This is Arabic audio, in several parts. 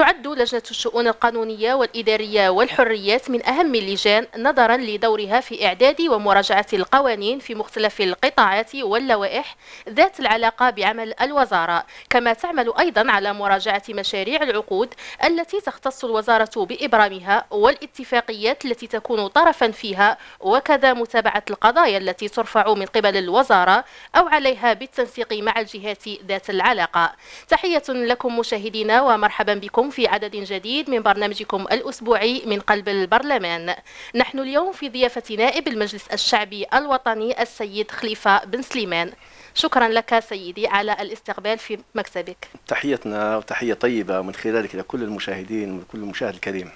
تعد لجنة الشؤون القانونية والإدارية والحريات من أهم اللجان نظرا لدورها في إعداد ومراجعة القوانين في مختلف القطاعات واللوائح ذات العلاقة بعمل الوزارة. كما تعمل أيضا على مراجعة مشاريع العقود التي تختص الوزارة بإبرامها والاتفاقيات التي تكون طرفا فيها وكذا متابعة القضايا التي ترفع من قبل الوزارة أو عليها بالتنسيق مع الجهات ذات العلاقة. تحية لكم مشاهدينا ومرحبا بكم. في عدد جديد من برنامجكم الأسبوعي من قلب البرلمان. نحن اليوم في ضيافة نائب المجلس الشعبي الوطني السيد خليفة بن سليمان. شكرا لك سيدي على الاستقبال في مكتبك تحيتنا وتحية طيبة من خلالك لكل المشاهدين وكل المشاهد الكريم.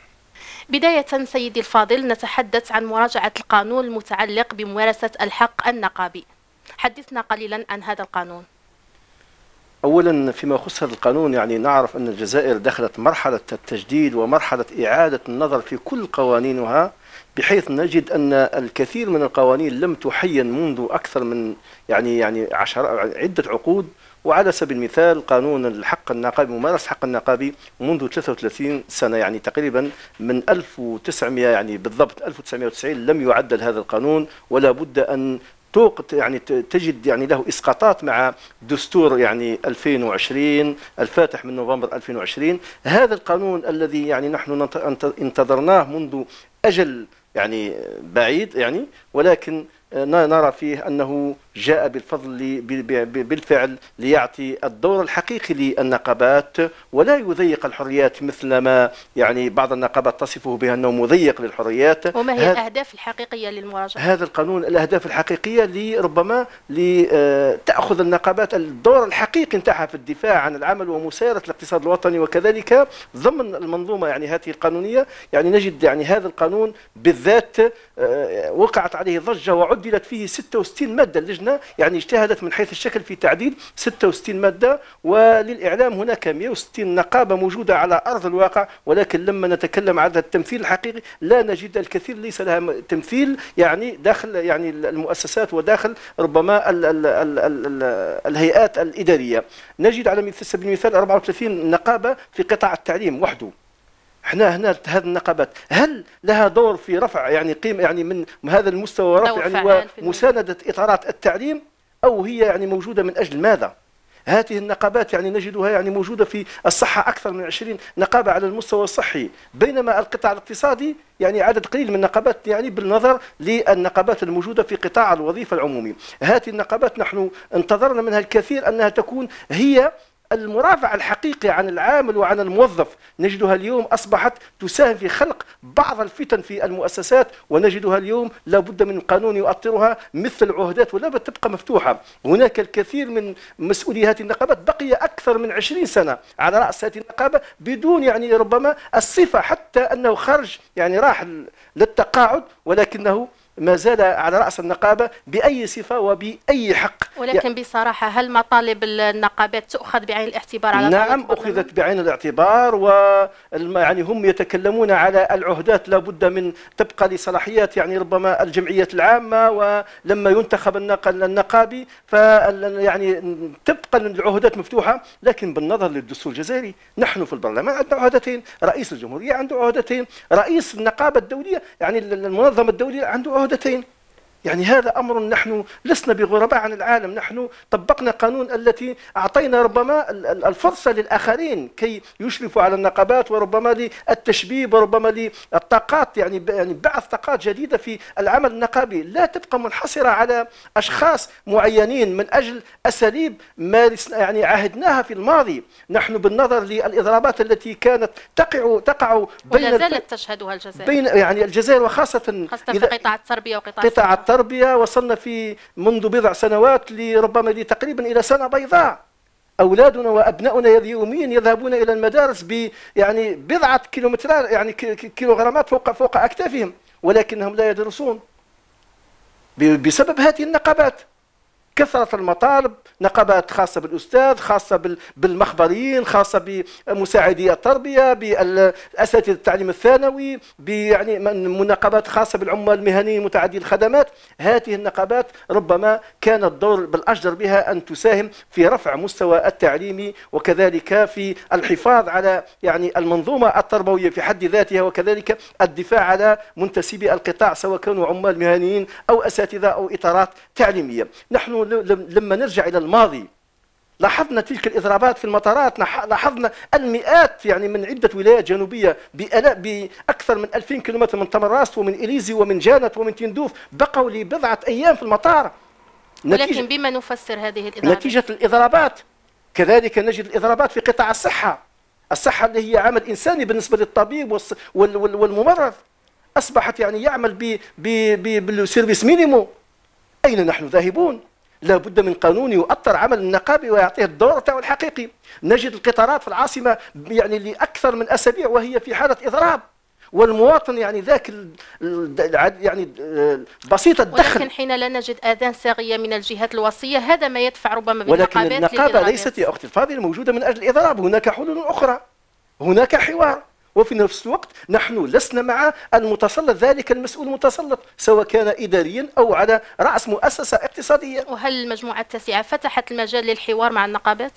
بداية سيدي الفاضل نتحدث عن مراجعة القانون المتعلق بممارسة الحق النقابي. حدثنا قليلا عن هذا القانون. اولا فيما يخص هذا القانون يعني نعرف أن الجزائر دخلت مرحلة التجديد ومرحلة إعادة النظر في كل قوانينها بحيث نجد أن الكثير من القوانين لم تحين منذ أكثر من يعني يعني عشر عدة عقود. وعلى سبيل المثال قانون الحق النقابي ممارسة الحق النقابي منذ 33 سنة يعني تقريبا من 1900 يعني بالضبط 1990 لم يعدل هذا القانون. ولا بد أن توقت يعني تجد يعني له إسقاطات مع دستور يعني 2020 الفاتح من نوفمبر 2020 هذا القانون الذي يعني نحن انتظرناه منذ أجل يعني بعيد يعني ولكن نرى فيه أنه جاء بالفضل بالفعل ليعطي الدور الحقيقي للنقابات ولا يضيق الحريات مثل ما يعني بعض النقابات تصفه بانه مضيق للحريات. وما هي الأهداف الحقيقية للمراجعة؟ هذا القانون الأهداف الحقيقية لربما لتاخذ النقابات الدور الحقيقي نتاعها في الدفاع عن العمل ومسايرة الاقتصاد الوطني وكذلك ضمن المنظومة يعني هذه القانونية. يعني نجد يعني هذا القانون بالذات آه، وقعت عليه ضجة وعدلت فيه 66 مادة اللجنة اللجنة يعني اجتهدت من حيث الشكل في تعديل 66 مادة وللإعلام هناك 160 نقابة موجودة على أرض الواقع ولكن لما نتكلم عن التمثيل الحقيقي لا نجد الكثير ليس لها تمثيل يعني داخل يعني المؤسسات وداخل ربما ال ال ال ال ال الهيئات الإدارية. نجد على سبيل المثال 34 نقابة في قطاع التعليم وحده. إحنا هنا هذه النقابات. هل لها دور في رفع يعني قيمه يعني من هذا المستوى رفع يعني ومساندة إطارات التعليم أو هي يعني موجودة من أجل ماذا؟ هذه النقابات يعني نجدها يعني موجودة في الصحة أكثر من 20 نقابة على المستوى الصحي. بينما القطاع الاقتصادي يعني عدد قليل من النقابات يعني بالنظر للنقابات الموجودة في قطاع الوظيفة العمومي. هذه النقابات نحن انتظرنا منها الكثير أنها تكون هي المرافع الحقيقي عن العامل وعن الموظف. نجدها اليوم أصبحت تساهم في خلق بعض الفتن في المؤسسات ونجدها اليوم لا بد من قانون يؤطرها مثل العهدات ولا تبقى مفتوحة. هناك الكثير من مسؤولي هذه النقابات بقي أكثر من 20 سنة على رأس هذه النقابة بدون يعني ربما الصفة حتى أنه خرج يعني راح للتقاعد ولكنه ما زال على رأس النقابة بأي صفة وبأي حق. ولكن بصراحة هل مطالب النقابات تؤخذ بعين الاعتبار على نعم أخذت بعين الاعتبار و يعني هم يتكلمون على العهدات لابد من تبقى لصلاحيات يعني ربما الجمعية العامة ولما ينتخب النقابي ف يعني تبقى العهدات مفتوحة. لكن بالنظر للدستور الجزائري نحن في البرلمان عندنا عهدتين رئيس الجمهورية عنده عهدتين رئيس النقابة الدولية يعني المنظمة الدولية عنده عهدتين عودتين يعني هذا أمر نحن لسنا بغرباء عن العالم. نحن طبقنا قانون التي أعطينا ربما الفرصة للآخرين كي يشرفوا على النقابات وربما للتشبيب وربما للطاقات يعني يعني بعث طاقات جديدة في العمل النقابي. لا تبقى منحصرة على أشخاص معينين من أجل أساليب مارسنا يعني عهدناها في الماضي. نحن بالنظر للإضرابات التي كانت تقع تقع بين ولا زالت تشهدها الجزائر. بين يعني الجزائر وخاصة خاصة في قطاع التربية وقطاع قطاع التربية وصلنا في منذ بضع سنوات لربما تقريبا إلى سنة بيضاء. أولادنا وأبناؤنا يوميا يذهبون إلى المدارس ب يعني بضعة كيلومترات يعني كيلوغرامات فوق فوق أكتافهم ولكنهم لا يدرسون. بسبب هذه النقابات. كثرة المطالب نقابات خاصة بالأستاذ خاصة بالمخبرين خاصة بمساعدي التربية بأساتذة التعليم الثانوي يعني مناقبات خاصة بالعمال المهنيين متعدي الخدمات. هذه النقابات ربما كان الدور بالأجدر بها أن تساهم في رفع مستوى التعليم وكذلك في الحفاظ على يعني المنظومة التربوية في حد ذاتها وكذلك الدفاع على منتسبي القطاع سواء كانوا عمال مهنيين أو أساتذة أو إطارات تعليمية. نحن لما نرجع إلى الماضي لاحظنا تلك الإضرابات في المطارات لاحظنا المئات يعني من عدة ولايات جنوبية بأكثر من 2000 كيلومتر من تمراست ومن إليزي ومن جانت ومن تندوف بقوا لبضعة أيام في المطار. ولكن بما نفسر هذه الإضرابات؟ نتيجة الإضرابات. كذلك نجد الإضرابات في قطاع الصحة. الصحة اللي هي عمل إنساني بالنسبة للطبيب والممرض. أصبحت يعني يعمل بال service minimum. أين نحن ذاهبون؟ لا بد من قانون يؤطر عمل النقابي ويعطيه الدور تاعو الحقيقي. نجد القطارات في العاصمة يعني لأكثر من أسابيع وهي في حالة إضراب. والمواطن يعني ذاك يعني بسيط الدخل. ولكن حين لا نجد آذان صاغيه من الجهات الوصية هذا ما يدفع ربما ولكن النقابة ليست يا أختي الفاضله موجودة من أجل الإضراب. هناك حلول أخرى. هناك حوار. وفي نفس الوقت نحن لسنا مع المتسلط ذلك المسؤول المتسلط سواء كان إداريا أو على رأس مؤسسة اقتصادية وهل المجموعة التاسعة فتحت المجال للحوار مع النقابات؟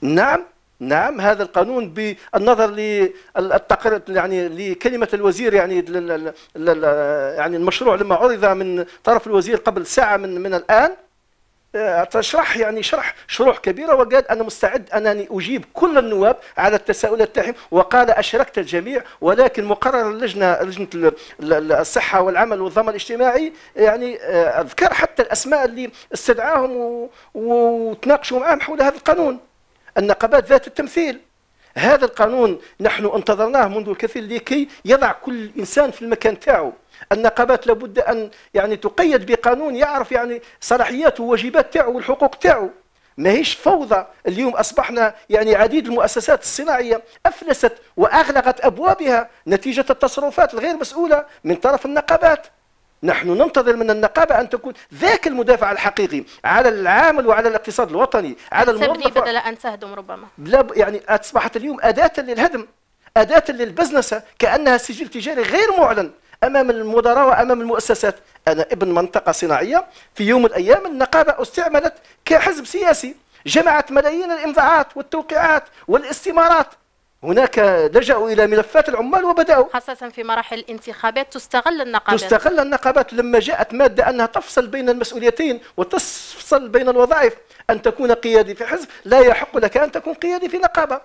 نعم نعم هذا القانون بالنظر للتقرير يعني لكلمة الوزير يعني يعني المشروع لما عرض من طرف الوزير قبل ساعة من من الآن تشرح يعني شرح شروح كبيرة وقال أنا مستعد أنني أجيب كل النواب على التساؤلات تاعهم. وقال أشركت الجميع ولكن مقرر اللجنة لجنة الصحة والعمل والضمان الاجتماعي يعني آه، أذكر حتى الأسماء اللي استدعاهم وتناقشوا معهم حول هذا القانون. النقابات ذات التمثيل. هذا القانون نحن انتظرناه منذ الكثير لكي يضع كل إنسان في المكان تاعو. النقابات لابد أن يعني تقيد بقانون يعرف يعني صلاحيات وواجبات تاعو والحقوق تاعو. ماهيش فوضى. اليوم أصبحنا يعني عديد المؤسسات الصناعية أفلست وأغلقت أبوابها نتيجة التصرفات الغير مسؤولة من طرف النقابات. نحن ننتظر من النقابة أن تكون ذاك المدافع الحقيقي على العامل وعلى الاقتصاد الوطني على الموظف بدل أن تهدم ربما. لا يعني أصبحت اليوم أداة للهدم أداة للبزنسة كأنها سجل تجاري غير معلن أمام المدراء وأمام المؤسسات. أنا ابن منطقة صناعية في يوم من الأيام النقابة استعملت كحزب سياسي جمعت ملايين الامضاءات والتوقيعات والاستمارات هناك لجأوا إلى ملفات العمال وبدأوا. خاصة في مراحل الانتخابات تستغل النقابات. تستغل النقابات لما جاءت مادة أنها تفصل بين المسؤوليتين وتفصل بين الوظائف. أن تكون قيادي في حزب لا يحق لك أن تكون قيادي في نقابة.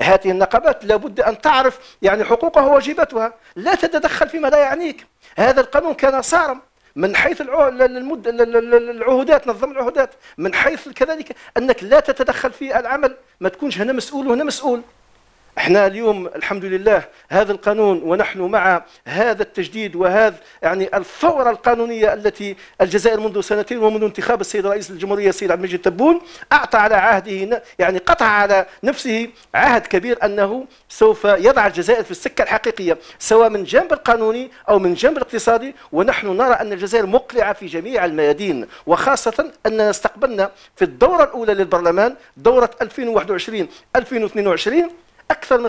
هذه النقابات لابد أن تعرف يعني حقوقها وواجباتها. لا تتدخل فيما لا يعنيك. هذا القانون كان صارم. من حيث العهودات نظم العهودات. من حيث كذلك أنك لا تتدخل في العمل. ما تكونش هنا مسؤول وهنا مسؤول. إحنا اليوم الحمد لله هذا القانون ونحن مع هذا التجديد وهذا يعني الثورة القانونية التي الجزائر منذ سنتين ومنذ انتخاب السيد رئيس الجمهورية السيد عبد المجيد تبون أعطى على عهده يعني قطع على نفسه عهد كبير أنه سوف يضع الجزائر في السكة الحقيقية سواء من جانب القانوني أو من جانب الاقتصادي. ونحن نرى أن الجزائر مقلعة في جميع الميادين وخاصة أننا استقبلنا في الدورة الأولى للبرلمان دورة 2021 2022 أكثر من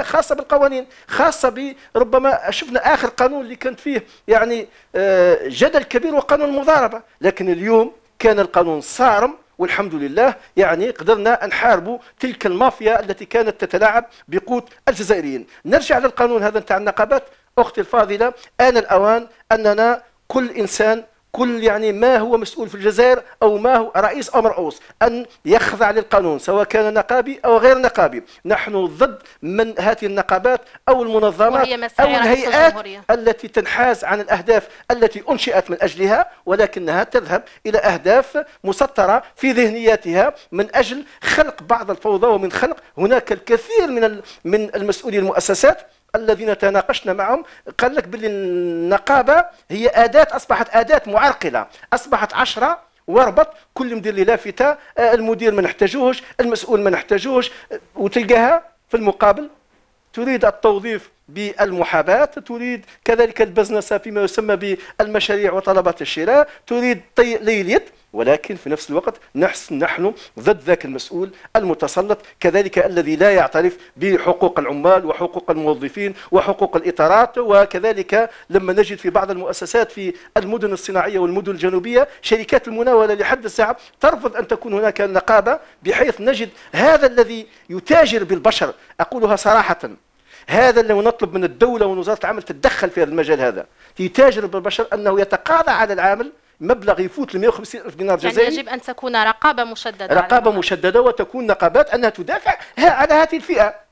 35% خاصة بالقوانين خاصة بربما شفنا آخر قانون اللي كانت فيه يعني آه، جدل كبير وقانون المضاربة. لكن اليوم كان القانون صارم والحمد لله يعني قدرنا نحاربوا تلك المافيا التي كانت تتلاعب بقوت الجزائريين. نرجع للقانون هذا نتاع النقابات. أختي الفاضلة آن الأوان أننا كل إنسان كل يعني ما هو مسؤول في الجزائر أو ما هو رئيس أو مرؤوس أن يخضع للقانون سواء كان نقابي أو غير نقابي. نحن ضد من هذه النقابات أو المنظمات أو الهيئات التي تنحاز عن الأهداف التي أنشئت من أجلها ولكنها تذهب إلى أهداف مسطرة في ذهنياتها من أجل خلق بعض الفوضى ومن خلق هناك الكثير من من المسؤولين المؤسسات الذين تناقشنا معهم قال لك باللي النقابة هي أداة أصبحت أداة معرقلة. أصبحت عشرة وربط كل مدير لي لافتة آه، المدير ما نحتاجوش المسؤول ما نحتاجوش آه، وتلقاها في المقابل تريد التوظيف بالمحاباة تريد كذلك البزنسة فيما يسمى بالمشاريع وطلبات الشراء تريد ليليت ولكن في نفس الوقت نحن نحن ضد ذاك المسؤول المتسلط كذلك الذي لا يعترف بحقوق العمال وحقوق الموظفين وحقوق الإطارات وكذلك لما نجد في بعض المؤسسات في المدن الصناعية والمدن الجنوبية شركات المناولة لحد الساعة ترفض أن تكون هناك نقابة بحيث نجد هذا الذي يتاجر بالبشر أقولها صراحة. هذا اللي نطلب من الدولة ووزارة العمل تتدخل في هذا المجال هذا. يتاجر بالبشر أنه يتقاضى على العامل مبلغ يفوت ل 150 ألف دينار جزائري. يعني يجب أن تكون رقابة مشددة رقابة مشددة وتكون نقابات أنها تدافع على هذه الفئة.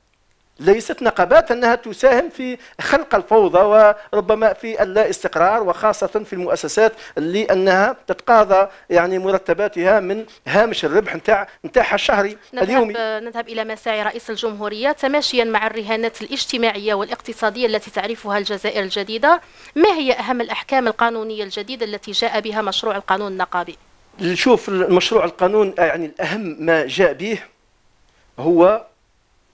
ليست نقابات أنها تساهم في خلق الفوضى وربما في اللا استقرار وخاصة في المؤسسات اللي انها تتقاضى يعني مرتباتها من هامش الربح نتاع نتاعها الشهري نذهب اليومي. نذهب إلى مساعي رئيس الجمهورية تماشيا مع الرهانات الاجتماعية والاقتصادية التي تعرفها الجزائر الجديدة. ما هي أهم الأحكام القانونية الجديدة التي جاء بها مشروع القانون النقابي؟ نشوف المشروع القانون يعني الأهم ما جاء به هو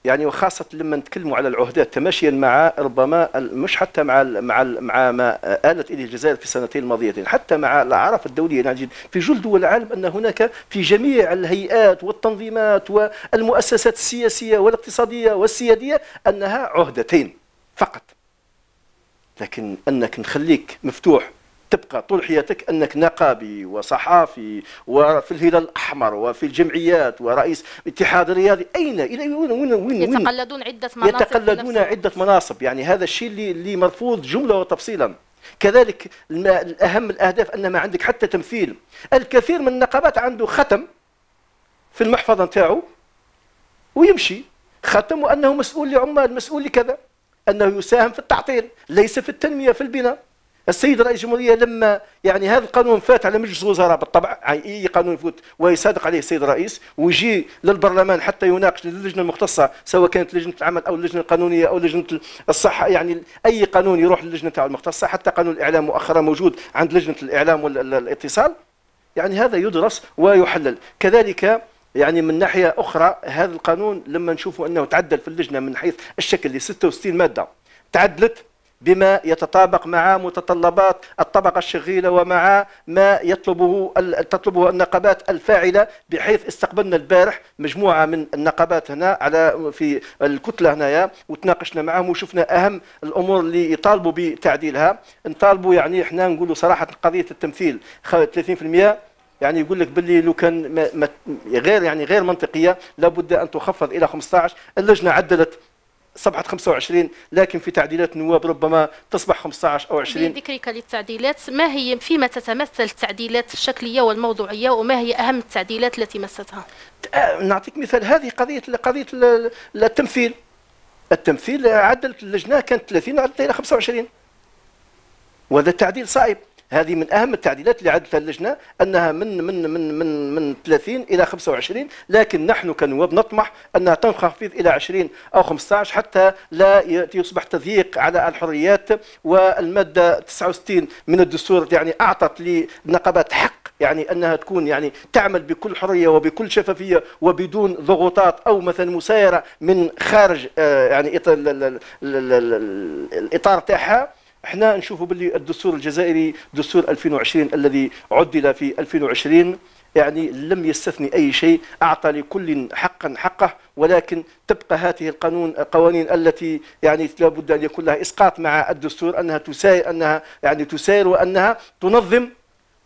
يعني وخاصة لما نتكلموا على العهدات تماشيا مع ربما مش حتى مع مع مع ما آلت إليه الجزائر في السنتين الماضيتين حتى مع الأعراف الدولية نجد في جل دول العالم أن هناك في جميع الهيئات والتنظيمات والمؤسسات السياسية والاقتصادية والسيادية أنها عهدتين فقط. لكن أنك نخليك مفتوح تبقى طول حياتك أنك نقابي وصحافي وفي الهلال الأحمر وفي الجمعيات ورئيس اتحاد رياضي. أين؟ إلى وين؟ وين؟ وين؟ يتقلدون عدة مناصب يتقلدون عدة مناصب. يعني هذا الشيء اللي اللي مرفوض جملة وتفصيلا. كذلك الأهم الأهداف أن ما عندك حتى تمثيل. الكثير من النقابات عنده ختم في المحفظة نتاعو ويمشي. ختم وانه مسؤول لعمال مسؤول لكذا. أنه يساهم في التعطيل ليس في التنمية في البناء. السيد رئيس الجمهورية لما يعني هذا القانون فات على مجلس الوزراء بالطبع يعني أي قانون يفوت ويصادق عليه السيد الرئيس ويجي للبرلمان حتى يناقش للجنة المختصة سواء كانت لجنة العمل أو اللجنة القانونية أو لجنة الصحة يعني أي قانون يروح للجنة المختصة حتى قانون الإعلام مؤخرا موجود عند لجنة الإعلام والاتصال يعني هذا يدرس ويحلل. كذلك يعني من ناحية أخرى هذا القانون لما نشوفه أنه تعدل في اللجنة من حيث الشكل ل 66 مادة تعدلت بما يتطابق مع متطلبات الطبقة الشغيلة ومع ما يطلبه تطلبه النقابات الفاعلة بحيث استقبلنا البارح مجموعة من النقابات هنا على في الكتلة هنايا وتناقشنا معهم وشفنا أهم الأمور اللي يطالبوا بتعديلها. نطالبوا يعني إحنا نقولوا صراحة قضية التمثيل 30% يعني يقول لك باللي لو كان ما غير يعني غير منطقية لابد أن تخفض إلى 15 اللجنة عدلت صبحت 25 لكن في تعديلات النواب ربما تصبح 15 أو 20 بذكرك للتعديلات ما هي فيما تتمثل التعديلات الشكلية والموضوعية وما هي أهم التعديلات التي مستها؟ آه، نعطيك مثال هذه قضية قضية التمثيل. التمثيل عدلت اللجنة كانت 30 عدلت إلى 25 وهذا التعديل صعب. هذه من أهم التعديلات اللي عدتها اللجنه أنها من من من من من 30 إلى 25 لكن نحن كنواب نطمح أنها تنخفض إلى 20 أو 15 حتى لا يصبح تضييق على الحريات والمادة 69 من الدستور. يعني أعطت للنقابات حق يعني أنها تكون يعني تعمل بكل حرية وبكل شفافية وبدون ضغوطات أو مثلا مسايرة من خارج آه، يعني الإطار تاعها. إحنا نشوفوا باللي الدستور الجزائري دستور 2020 الذي عدل في 2020 يعني لم يستثني أي شيء أعطى لكل حقا حقه ولكن تبقى هذه القانون القوانين التي يعني لابد أن يكون لها إسقاط مع الدستور أنها تساير أنها يعني تساير وأنها تنظم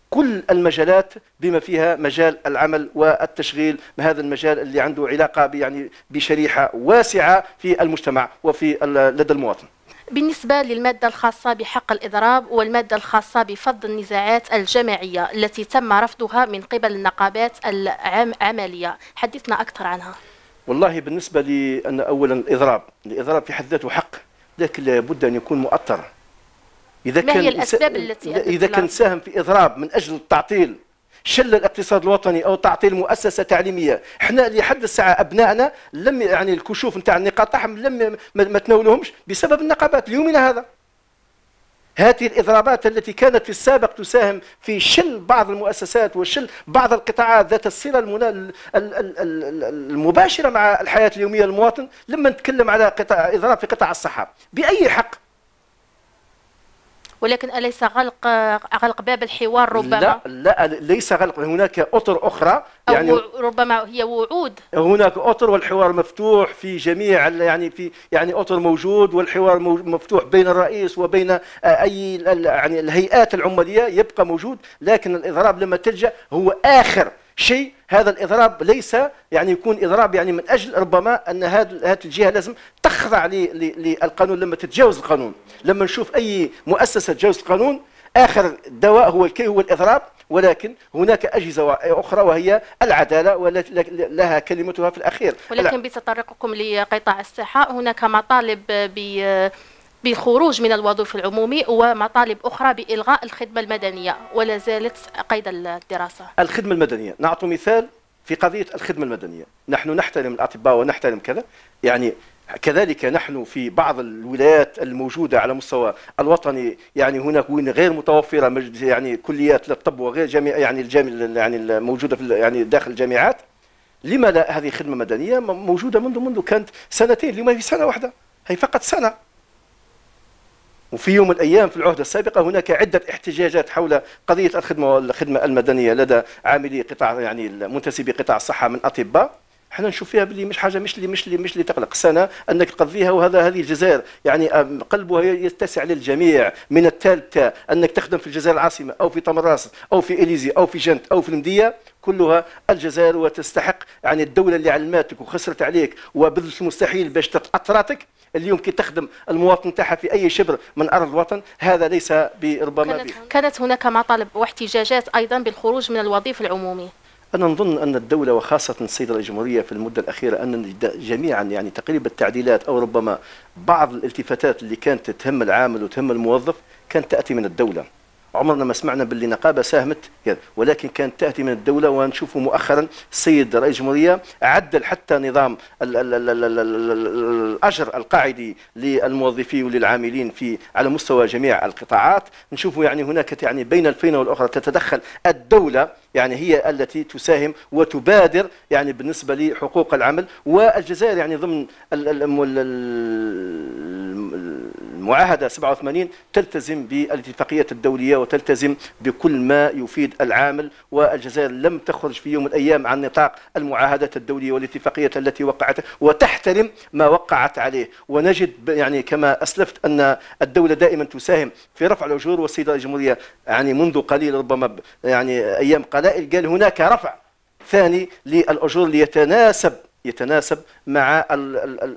كل المجالات بما فيها مجال العمل والتشغيل هذا المجال اللي عنده علاقة يعني بشريحة واسعة في المجتمع وفي لدى المواطن. بالنسبة للمادة الخاصة بحق الإضراب والمادة الخاصة بفض النزاعات الجماعية التي تم رفضها من قبل النقابات العملية حدثنا أكثر عنها. والله بالنسبة لي أن أولا الإضراب الإضراب في حد ذاته حق لكن لابد أن يكون مؤطر إذا ما كان هي الأسباب التي إذا كان ساهم في إضراب من أجل التعطيل شل الاقتصاد الوطني أو تعطيل مؤسسه تعليمية. إحنا لحد الساعة أبنائنا لم يعني الكشوف نتاع النقاط تاعهم لم ما تناولهمش بسبب النقابات ليومنا هذا. هذه الإضرابات التي كانت في السابق تساهم في شل بعض المؤسسات وشل بعض القطاعات ذات الصلة المباشرة مع الحياة اليومية للمواطن لما نتكلم على قطاع إضراب في قطاع الصحة. بأي حق ولكن أليس غلق غلق باب الحوار ربما؟ لا لا ليس غلق. هناك أطر أخرى يعني أو ربما هي وعود. هناك أطر والحوار مفتوح في جميع يعني في يعني أطر موجود والحوار مفتوح بين الرئيس وبين آه، أي يعني الهيئات العمالية يبقى موجود لكن الإضراب لما تلجأ هو آخر شيء هذا الإضراب ليس يعني يكون إضراب يعني من أجل ربما أن هذه الجهة لازم تخضع للقانون. لما تتجاوز القانون لما نشوف أي مؤسسة تجاوز القانون آخر دواء هو الكي هو الإضراب. ولكن هناك أجهزة أخرى وهي العدالة والتي لها كلمتها في الأخير. ولكن بتطرقكم لقطاع الصحة هناك مطالب ب بالخروج من الوظيفة العمومي ومطالب أخرى بإلغاء الخدمة المدنية ولا زالت قيد الدراسة. الخدمة المدنية. نعطي مثال في قضية الخدمة المدنية. نحن نحترم الأطباء ونحترم كذا. يعني كذلك نحن في بعض الولايات الموجودة على مستوى الوطني يعني هناك وين غير متوفرة يعني كليات للطب وغير جامعة يعني الجامعة يعني الموجودة في يعني داخل الجامعات. لما لا هذه خدمة مدنية؟ موجودة منذ منذ كانت سنتين لما في سنة واحدة؟ هي فقط سنة. وفي يوم من الأيام في العهدة السابقة هناك عدة احتجاجات حول قضية الخدمة والخدمه المدنية لدى عاملي قطاع يعني منتسبي قطاع الصحة من أطباء. إحنا نشوف فيها باللي مش حاجة مش اللي مش اللي مش اللي تقلق. سنة أنك تقضيها وهذا هذه الجزائر يعني قلبها يتسع للجميع من الثالثه أنك تخدم في الجزائر العاصمة أو في طمراس أو في إليزي أو في جنت أو في المدية كلها الجزائر وتستحق يعني الدولة اللي علماتك وخسرت عليك وبذلت المستحيل باش تاطراتك اليوم كي تخدم المواطن تاعها في أي شبر من أرض الوطن هذا ليس بربما كانت, كانت هناك مطالب واحتجاجات أيضا بالخروج من الوظيفه العمومي. أنا نظن أن الدولة وخاصة السيد الجمهورية في المدة الأخيرة أن جميعا يعني تقريبا التعديلات أو ربما بعض الالتفاتات اللي كانت تهم العامل وتهم الموظف كانت تأتي من الدولة. عمرنا ما سمعنا باللي نقابة ساهمت ولكن كانت تأتي من الدولة ونشوف مؤخرا السيد رئيس الجمهوريه عدل حتى نظام الأجر القاعدي للموظفين وللعاملين في على مستوى جميع القطاعات. نشوف يعني هناك يعني بين الفينة والأخرى تتدخل الدولة يعني هي التي تساهم وتبادر يعني بالنسبة لحقوق العمل. والجزائر يعني ضمن المعاهدة 87 تلتزم بالاتفاقيات الدولية وتلتزم بكل ما يفيد العامل والجزائر لم تخرج في يوم من الأيام عن نطاق المعاهدات الدولية والاتفاقيات التي وقعتها وتحترم ما وقعت عليه. ونجد يعني كما أسلفت أن الدولة دائما تساهم في رفع الأجور والسيدة الجمهورية يعني منذ قليل ربما يعني أيام قلائل قال هناك رفع ثاني للأجور ليتناسب يتناسب مع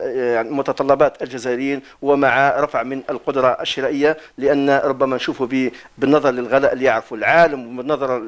يعني متطلبات الجزائريين ومع رفع من القدرة الشرائية لأن ربما نشوفه بالنظر للغلاء اللي يعرفه العالم وبالنظر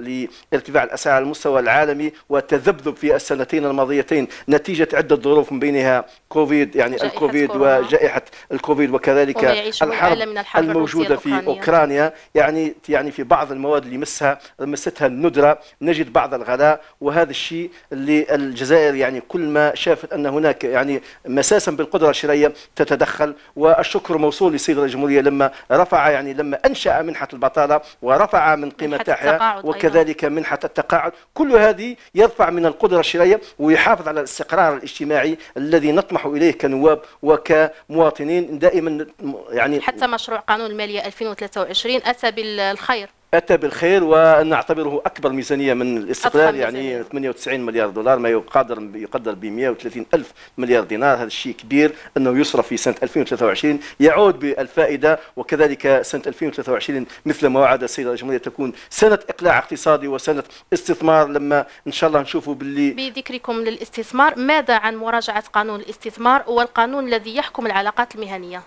لارتفاع الأسعار على المستوى العالمي والتذبذب في السنتين الماضيتين نتيجة عدة ظروف من بينها كوفيد يعني الكوفيد كورونا. وجائحة الكوفيد وكذلك الحرب, الحرب الموجودة في أوكرانيا. أوكرانيا يعني يعني في بعض المواد اللي مسها مستها الندرة نجد بعض الغلاء وهذا الشيء اللي الجزائر يعني كل ما شافت أن هناك يعني مساسا بالقدرة الشرعية تتدخل والشكر موصول للسيد رئيس الجمهورية لما رفع يعني لما أنشأ منحة البطالة ورفع من قيمة تاعها وكذلك أيضا. منحة التقاعد. كل هذه يرفع من القدرة الشرعية ويحافظ على الاستقرار الاجتماعي الذي نطمح إليه كنواب وكمواطنين. دائما يعني حتى مشروع قانون المالية 2023 أتى بالخير. أتى بالخير ونعتبره أكبر ميزانية من الاستقلال يعني 98 مليار دولار ما يقدر يقدر ب 130 ألف مليار دينار. هذا الشيء كبير أنه يصرف في سنة 2023 يعود بالفائدة وكذلك سنة 2023 مثل ما وعد السيد رئيس الجمهورية تكون سنة إقلاع اقتصادي وسنة استثمار. لما إن شاء الله نشوفوا باللي بذكركم للاستثمار ماذا عن مراجعة قانون الاستثمار والقانون الذي يحكم العلاقات المهنية؟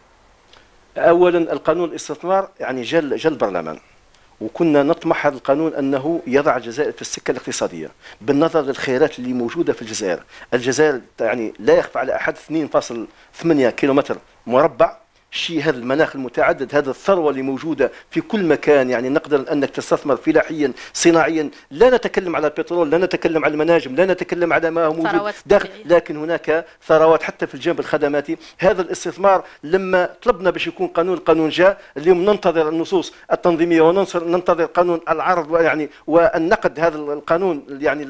أولا القانون الاستثمار يعني جل جل البرلمان وكنا نطمح هذا القانون أنه يضع الجزائر في السكة الاقتصادية بالنظر للخيارات اللي موجودة في الجزائر. الجزائر يعني لا يخفى على أحد 2.8 كيلومتر مربع الشيء هذا المناخ المتعدد هذا الثروة اللي موجودة في كل مكان يعني نقدر أنك تستثمر فلاحيا صناعيا. لا نتكلم على البترول لا نتكلم على المناجم لا نتكلم على ما هو موجود داخل. لكن هناك ثروات حتى في الجانب الخدماتي. هذا الاستثمار لما طلبنا باش يكون قانون قانون جاء. اليوم ننتظر النصوص التنظيمية وننتظر قانون العرض يعني والنقد. هذا القانون يعني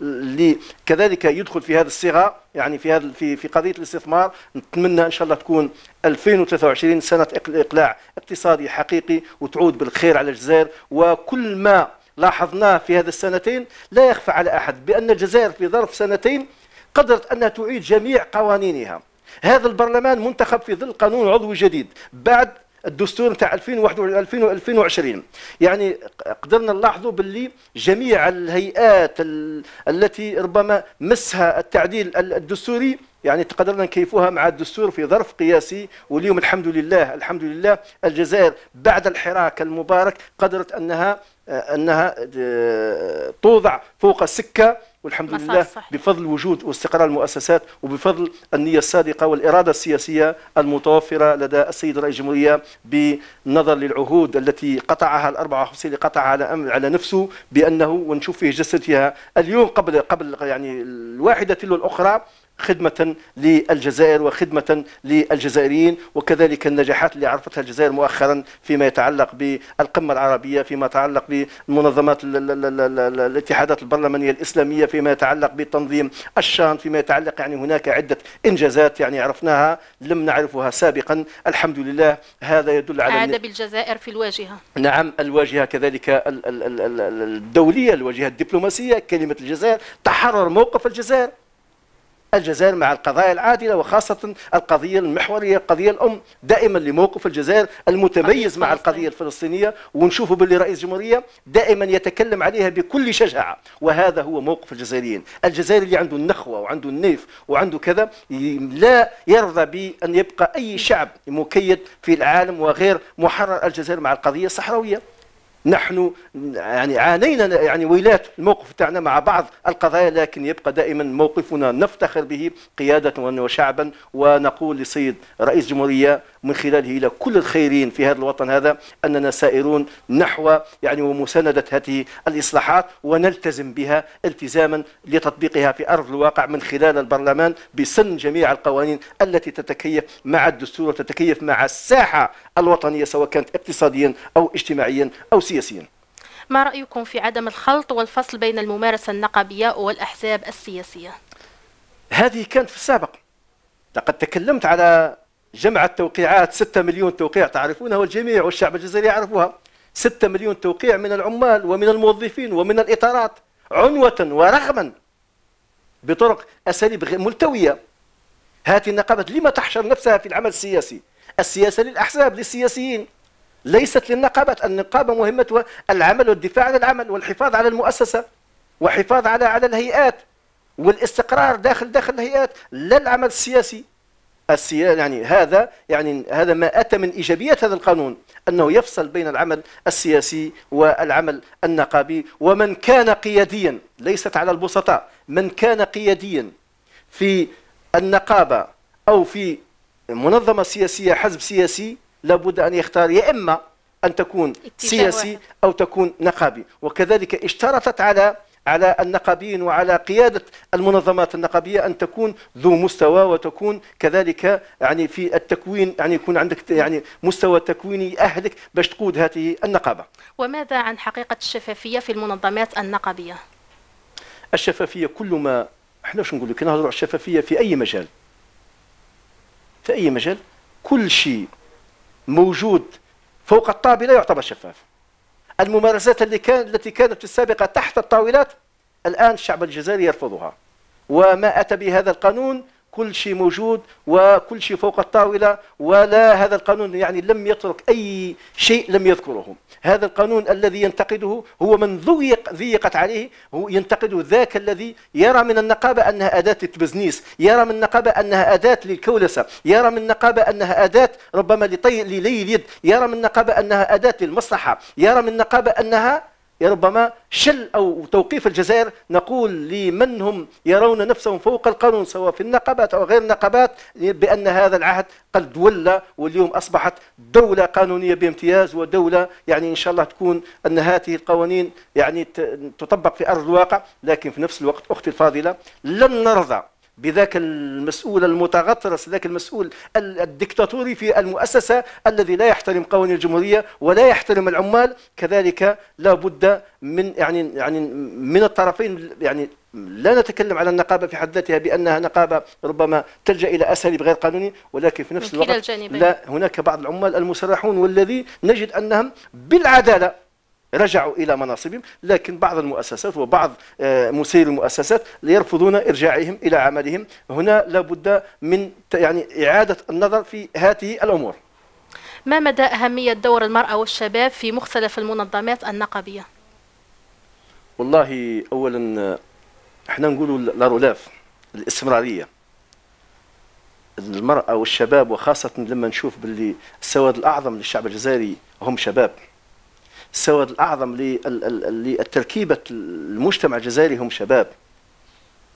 اللي كذلك يدخل في هذه الصيغة يعني في هذا في في قضية الاستثمار. نتمنى إن شاء الله تكون 2023 سنة إقلاع اقتصادي حقيقي وتعود بالخير على الجزائر. وكل ما لاحظناه في هذه السنتين لا يخفى على أحد بأن الجزائر في ظرف سنتين قدرت أنها تعيد جميع قوانينها. هذا البرلمان منتخب في ظل قانون عضوي جديد. بعد الدستور نتاع 2021 يعني قدرنا نلاحظوا باللي جميع الهيئات التي ربما مسها التعديل الدستوري يعني تقدرنا نكيفوها مع الدستور في ظرف قياسي واليوم الحمد لله الحمد لله الجزائر بعد الحراك المبارك قدرت انها أنها آه، توضع فوق السكة والحمد لله صحيح. بفضل وجود واستقرار المؤسسات وبفضل النية الصادقة والإرادة السياسية المتوفرة لدى السيد رئيس الجمهورية بالنظر للعهود التي قطعها ال 54 اللي قطعها على على نفسه بأنه ونشوف فيه جسد فيها اليوم قبل قبل يعني الواحدة تلو الأخرى خدمة للجزائر وخدمة للجزائريين وكذلك النجاحات اللي عرفتها الجزائر مؤخرا فيما يتعلق بالقمة العربية فيما يتعلق بمنظمات الاتحادات البرلمانية الإسلامية فيما يتعلق بتنظيم الشان فيما يتعلق يعني هناك عدة إنجازات يعني عرفناها لم نعرفها سابقا. الحمد لله هذا يدل على عاد بالجزائر في الواجهة. نعم الواجهة كذلك الدولية الواجهة الدبلوماسية كلمة الجزائر تحرر موقف الجزائر. الجزائر مع القضايا العادلة وخاصة القضية المحورية القضية الأم دائما لموقف الجزائر المتميز مع القضية الفلسطينية ونشوف باللي رئيس الجمهورية دائما يتكلم عليها بكل شجاعة وهذا هو موقف الجزائريين. الجزائر اللي عنده النخوة وعنده النيف وعنده كذا لا يرضى بأن يبقى أي شعب مكيد في العالم وغير محرر الجزائر مع القضية الصحراوية. نحن يعني عانينا يعني ويلات الموقف تاعنا مع بعض القضايا لكن يبقى دائما موقفنا نفتخر به قيادة وشعبا ونقول لسيد رئيس جمهورية من خلاله إلى كل الخيرين في هذا الوطن هذا أننا سائرون نحو يعني ومساندة هذه الإصلاحات ونلتزم بها التزاما لتطبيقها في أرض الواقع من خلال البرلمان بسن جميع القوانين التي تتكيف مع الدستور وتتكيف مع الساحة الوطنية سواء كانت اقتصاديا أو اجتماعيا أو سياسيا ما رأيكم في عدم الخلط والفصل بين الممارسة النقابية والأحزاب السياسية؟ هذه كانت في السابق لقد تكلمت على جمع التوقيعات 6 مليون توقيع تعرفونها والجميع والشعب الجزائري يعرفوها. 6 مليون توقيع من العمال ومن الموظفين ومن الإطارات عنوة ورغما بطرق أساليب ملتوية. هذه النقابات لما تحشر نفسها في العمل السياسي؟ السياسة للأحزاب للسياسيين. ليست للنقابات النقابة مهمتها العمل والدفاع عن العمل والحفاظ على المؤسسة وحفاظ على على الهيئات والاستقرار داخل داخل الهيئات. لا العمل السياسي السياسي يعني هذا يعني هذا ما أتى من ايجابيه هذا القانون أنه يفصل بين العمل السياسي والعمل النقابي ومن كان قياديا ليست على البسطاء من كان قياديا في النقابة أو في منظمة سياسية حزب سياسي لابد أن يختار يا إما أن تكون سياسي أو تكون نقابي. وكذلك اشترطت على على النقابيين وعلى قيادة المنظمات النقابية أن تكون ذو مستوى وتكون كذلك يعني في التكوين يعني يكون عندك يعني مستوى تكويني يأهلك باش تقود هذه النقابة. وماذا عن حقيقة الشفافية في المنظمات النقابية؟ الشفافية كل ما إحنا شو نقول لك؟ نهضروا على الشفافية في أي مجال؟ في أي مجال؟ كل شيء موجود فوق الطابلة يعتبر شفاف. الممارسات اللي كان التي كانت في السابقة تحت الطاولات الآن الشعب الجزائري يرفضها. وما أتى بهذا القانون كل شيء موجود وكل شيء فوق الطاولة ولا هذا القانون يعني لم يترك أي شيء لم يذكره. هذا القانون الذي ينتقده هو من ضيق ضيقت عليه هو ينتقده ذاك الذي يرى من النقابة أنها أداة للتبزنيس يرى من النقابة أنها أداة للكولسة يرى من النقابة أنها أداة ربما لطي للي اليد يرى من النقابة أنها أداة للمصلحة يرى من النقابة أنها ربما شل أو توقيف الجزائر نقول لمن هم يرون نفسهم فوق القانون سواء في النقابات أو غير النقابات بأن هذا العهد قد ولى واليوم أصبحت دولة قانونية بامتياز ودولة يعني إن شاء الله تكون أن هذه القوانين يعني تطبق في أرض الواقع. لكن في نفس الوقت أختي الفاضلة لن نرضى بذاك المسؤول المتغطرس ذاك المسؤول الدكتاتوري في المؤسسة الذي لا يحترم قوانين الجمهورية ولا يحترم العمال. كذلك لا بد من يعني يعني من الطرفين يعني لا نتكلم على النقابة في حد ذاتها بأنها نقابة ربما تلجأ إلى أساليب غير قانونية ولكن في نفس الوقت لا هناك بعض العمال المسرحون والذي نجد أنهم بالعدالة رجعوا إلى مناصبهم لكن بعض المؤسسات وبعض آه، مسير المؤسسات يرفضون إرجاعهم إلى عملهم. هنا لابد من يعني إعادة النظر في هذه الأمور. ما مدى أهمية دور المرأة والشباب في مختلف المنظمات النقابية؟ والله أولا إحنا نقولوا لارولاف الإستمرارية. المرأة والشباب وخاصة لما نشوف باللي السواد الأعظم للشعب الجزائري هم شباب. السواد الأعظم للتركيبة المجتمع الجزائري هم شباب.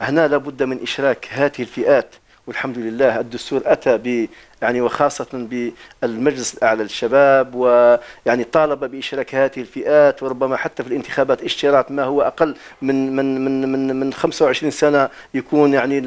هنا لابد من إشراك هذه الفئات. والحمد لله الدستور أتى ب يعني وخاصة بالمجلس الأعلى للشباب ويعني طالب بإشراك هذه الفئات وربما حتى في الانتخابات اشتراط ما هو أقل من من من من من 25 سنة يكون يعني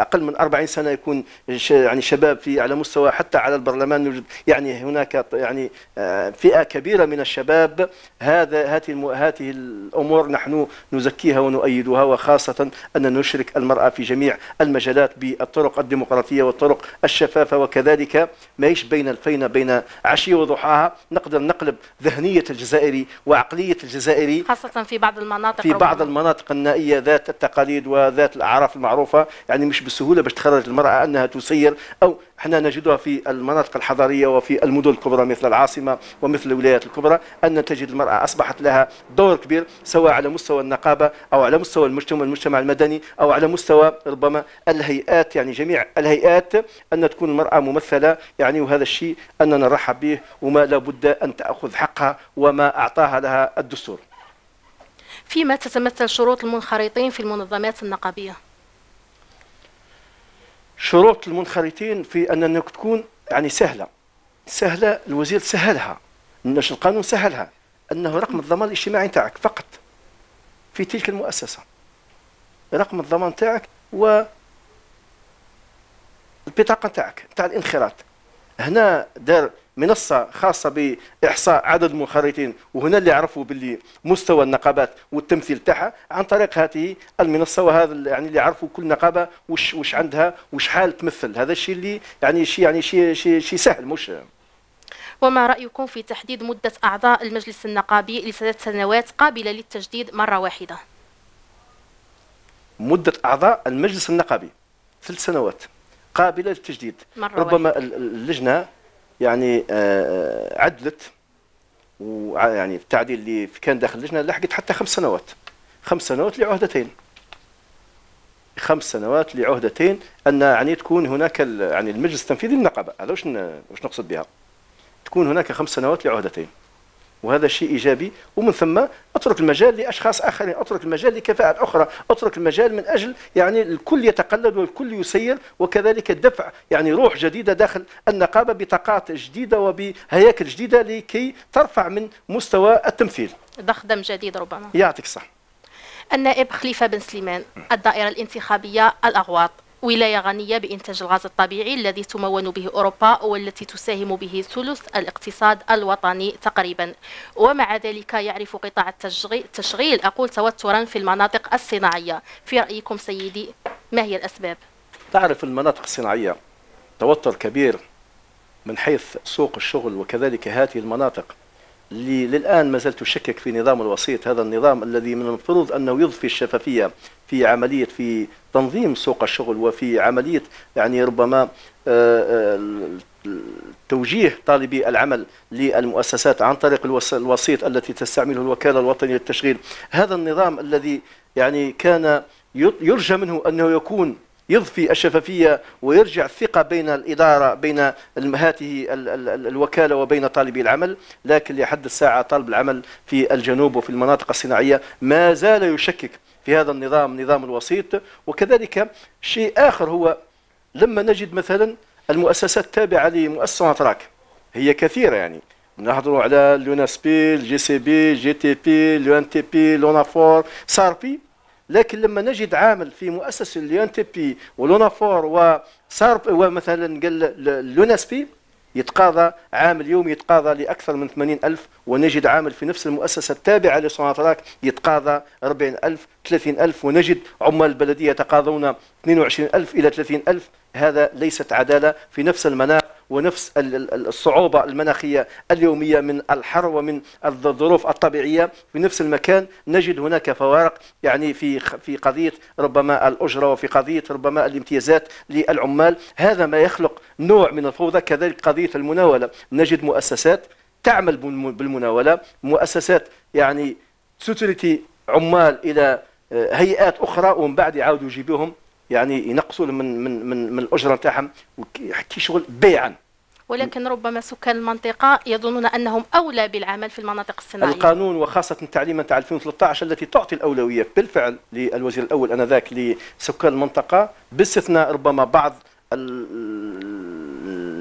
أقل من 40 سنة يكون يعني شباب في على مستوى حتى على البرلمان يوجد. يعني هناك يعني آه، فئة كبيرة من الشباب. هذا هذه هذه الأمور نحن نزكيها ونؤيدها وخاصة أن نشرك المرأة في جميع المجالات بالطرق الديمقراطية والطرق الشفافة وكذا كذلك ماهيش بين الفين بين عشية وضحاها. نقدر نقلب ذهنية الجزائري وعقلية الجزائري خاصة في بعض المناطق في بعض المناطق النائية ذات التقاليد وذات الأعراف المعروفة. يعني مش بسهولة باش تخرج المرأة أنها تسير أو إحنا نجدها في المناطق الحضارية وفي المدن الكبرى مثل العاصمة ومثل الولايات الكبرى أن تجد المرأة أصبحت لها دور كبير سواء على مستوى النقابة أو على مستوى المجتمع المجتمع المدني أو على مستوى ربما الهيئات يعني جميع الهيئات أن تكون المرأة ممثلة. يعني وهذا الشيء أننا نرحب به وما لابد أن تأخذ حقها وما أعطاها لها الدستور. فيما تتمثل شروط المنخرطين في المنظمات النقابية. شروط المنخرطين في أنك تكون يعني سهلة. سهلة الوزير سهلها. النشر القانون سهلها. أنه رقم الضمان الاجتماعي تاعك فقط في تلك المؤسسة. رقم الضمان تاعك و البطاقة تاعك تاع الانخراط. هنا دار منصة خاصة بإحصاء عدد المنخرطين وهنا اللي عرفوا باللي مستوى النقابات والتمثيل تاعها عن طريق هذه المنصة وهذا يعني اللي عرفوا كل نقابة وش وش عندها وش حال تمثل. هذا الشيء اللي يعني شيء يعني شيء شيء شي سهل مش وما رأيكم في تحديد مدة أعضاء المجلس النقابي لثلاث سنوات قابلة للتجديد مرة واحدة؟ مدة أعضاء المجلس النقابي ثلاث سنوات قابلة للتجديد. مرة ربما واحدة. اللجنة يعني آه، آه، عدلت. ويعني التعديل اللي كان داخل اللجنة لحقت حتى خمس سنوات. خمس سنوات لعهدتين. خمس سنوات لعهدتين أن يعني تكون هناك يعني المجلس التنفيذي للنقابة. هذا وش وش نقصد بها؟ تكون هناك خمس سنوات لعهدتين. وهذا شيء إيجابي. ومن ثم أترك المجال لأشخاص آخرين أترك المجال لكفاءات أخرى أترك المجال من أجل يعني الكل يتقلد والكل يسير وكذلك دفع يعني روح جديدة داخل النقابة بطاقات جديدة وبهياكل جديدة لكي ترفع من مستوى التمثيل. ضخ دم جديد ربما. يعطيك الصحة. النائب خليفة بن سليمان الدائرة الانتخابية الأغواط. ولاية غنية بإنتاج الغاز الطبيعي الذي تمون به أوروبا والتي تساهم به ثلث الاقتصاد الوطني تقريبا. ومع ذلك يعرف قطاع التشغيل. أقول توترا في المناطق الصناعية. في رأيكم سيدي ما هي الأسباب؟ تعرف المناطق الصناعية توتر كبير من حيث سوق الشغل وكذلك هذه المناطق. للآن ما زلت أشكك في نظام الوسيط هذا النظام الذي من المفروض أنه يضفي الشفافية في عملية في تنظيم سوق الشغل وفي عملية يعني ربما آه، آه، توجيه طالبي العمل للمؤسسات عن طريق الوسيط التي تستعمله الوكالة الوطنية للتشغيل. هذا النظام الذي يعني كان يرجى منه أنه يكون يضفي الشفافية ويرجع الثقة بين الإدارة بين هذه الوكالة وبين طالبي العمل. لكن لحد الساعة طالب العمل في الجنوب وفي المناطق الصناعية ما زال يشكك في هذا النظام نظام الوسيط. وكذلك شيء آخر هو لما نجد مثلا المؤسسات التابعة لمؤسسة سوناطراك هي كثيرة يعني. نهضروا على ال ENSP ال GCB GTP ال ENTP l'ENAFOR SARPI لكن لما نجد عامل في مؤسسة ال ENTP و l'ENAFOR و SARPI ومثلا قال ال ENSP يتقاضى عامل يومي يتقاضى لأكثر من 80 ألف ونجد عامل في نفس المؤسسة التابعة لسوناتراك يتقاضى 40 ألف 30 ألف ونجد عمال البلدية يتقاضون 22 ألف إلى 30 ألف. هذا ليست عدالة في نفس المناخ. ونفس الصعوبة المناخية اليومية من الحر ومن الظروف الطبيعية. في نفس المكان نجد هناك فوارق يعني في في قضية ربما الأجرة وفي قضية ربما الامتيازات للعمال. هذا ما يخلق نوع من الفوضى كذلك قضية المناولة. نجد مؤسسات تعمل بالمناولة مؤسسات يعني سترتي عمال إلى آه، هيئات أخرى ومن بعد يعاودوا يجيبوهم. يعني ينقصوا من من من, من الأجرة نتاعهم كي شغل بيعا. ولكن ربما سكان المنطقة يظنون أنهم أولى بالعمل في المناطق الصناعية. القانون وخاصة التعليم نتاع 2013 التي تعطي الأولوية بالفعل للوزير الأول أنذاك لسكان المنطقة باستثناء ربما بعض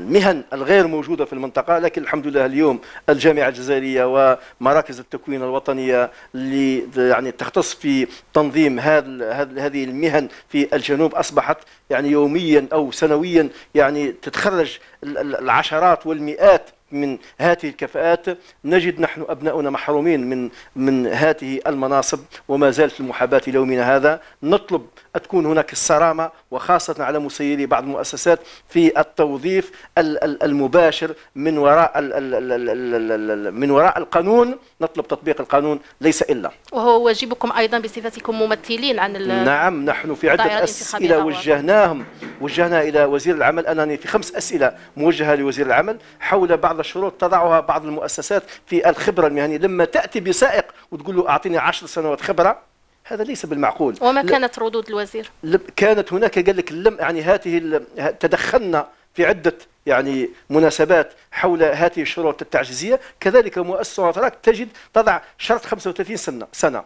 المهن الغير موجودة في المنطقة لكن الحمد لله اليوم الجامعة الجزائرية ومراكز التكوين الوطنية اللي يعني تختص في تنظيم هذه المهن في الجنوب أصبحت يعني يوميا أو سنويا يعني تتخرج العشرات والمئات من هذه الكفاءات. نجد نحن أبناؤنا محرومين من من هذه المناصب وما زالت المحاباة ليومنا هذا. نطلب تكون هناك الصرامة وخاصة على مسيري بعض المؤسسات في التوظيف المباشر من وراء من وراء القانون نطلب تطبيق القانون ليس إلا. وهو واجبكم أيضا بصفتكم ممثلين عن نعم نحن في عدة أسئلة وجهناهم وجهنا إلى وزير العمل أنني في خمس أسئلة موجهة لوزير العمل حول بعض الشروط تضعها بعض المؤسسات في الخبرة المهنية. لما تأتي بسائق وتقول له أعطيني عشر سنوات خبرة هذا ليس بالمعقول. وما كانت ردود الوزير؟ كانت هناك قال لك لم يعني هذه تدخلنا في عدة يعني مناسبات حول هذه الشروط التعجيزية. كذلك مؤسسة تراك تجد تضع شرط 35 سنة سنة.